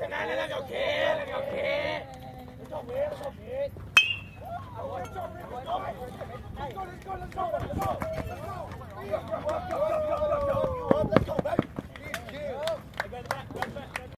let's go, kid. Let's go, kid. Let's go. Let's go. Let's go, let's go, let's go, let's go, let's go, let's go.